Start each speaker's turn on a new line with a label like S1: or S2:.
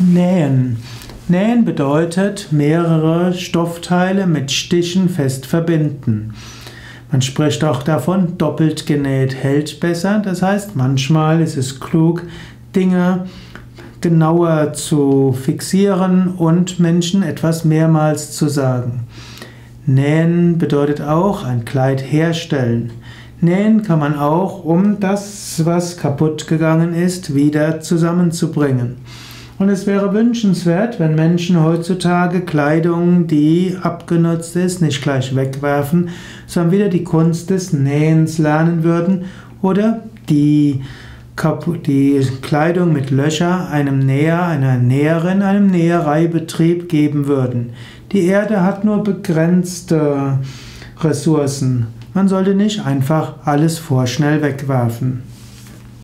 S1: Nähen. Nähen bedeutet mehrere Stoffteile mit Stichen fest verbinden. Man spricht auch davon, doppelt genäht hält besser. Das heißt, manchmal ist es klug, Dinge genauer zu fixieren und Menschen etwas mehrmals zu sagen. Nähen bedeutet auch ein Kleid herstellen. Nähen kann man auch, um das, was kaputt gegangen ist, wieder zusammenzubringen. Und es wäre wünschenswert, wenn Menschen heutzutage Kleidung, die abgenutzt ist, nicht gleich wegwerfen, sondern wieder die Kunst des Nähens lernen würden oder die, die Kleidung mit Löcher einem Näher, einer Näherin, einem Nähereibetrieb geben würden. Die Erde hat nur begrenzte Ressourcen. Man sollte nicht einfach alles vorschnell wegwerfen.